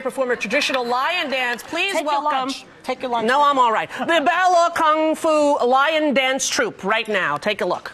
perform a traditional lion dance. Please Take your welcome. lunch. Take your lunch. No, I'm all right. The Bo Law Kung Fu Lion Dance Troupe right now. Take a look.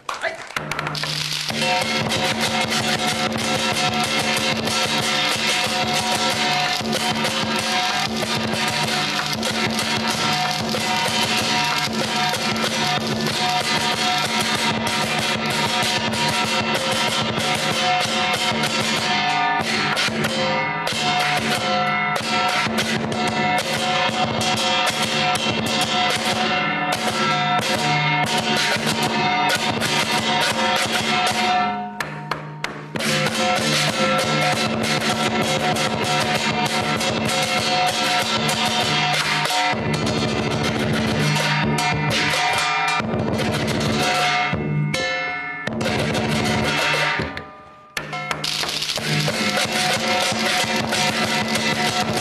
Fantastic.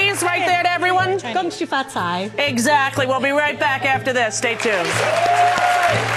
please, right there to everyone. Exactly. We'll be right back after this. Stay tuned.